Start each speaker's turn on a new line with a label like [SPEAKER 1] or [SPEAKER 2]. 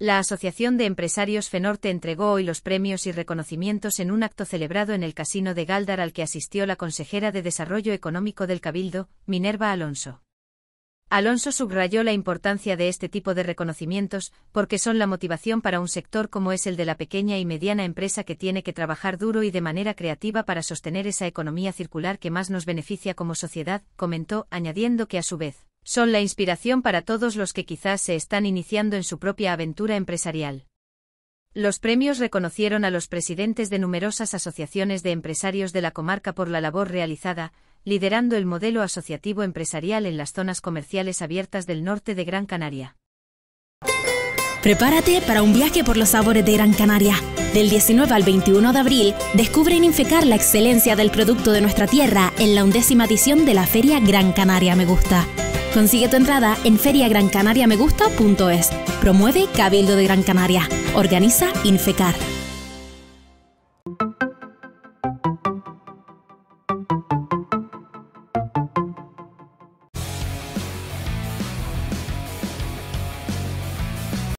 [SPEAKER 1] La Asociación de Empresarios Fenorte entregó hoy los premios y reconocimientos en un acto celebrado en el Casino de Galdar al que asistió la consejera de Desarrollo Económico del Cabildo, Minerva Alonso. Alonso subrayó la importancia de este tipo de reconocimientos, porque son la motivación para un sector como es el de la pequeña y mediana empresa que tiene que trabajar duro y de manera creativa para sostener esa economía circular que más nos beneficia como sociedad, comentó, añadiendo que a su vez, son la inspiración para todos los que quizás se están iniciando en su propia aventura empresarial. Los premios reconocieron a los presidentes de numerosas asociaciones de empresarios de la comarca por la labor realizada, liderando el modelo asociativo empresarial en las zonas comerciales abiertas del norte de Gran Canaria.
[SPEAKER 2] Prepárate para un viaje por los sabores de Gran Canaria. Del 19 al 21 de abril, descubre en Infecar la excelencia del producto de nuestra tierra en la undécima edición de la Feria Gran Canaria Me Gusta. Consigue tu entrada en feriagrancanariamegusta.es. Promueve Cabildo de Gran Canaria. Organiza Infecar.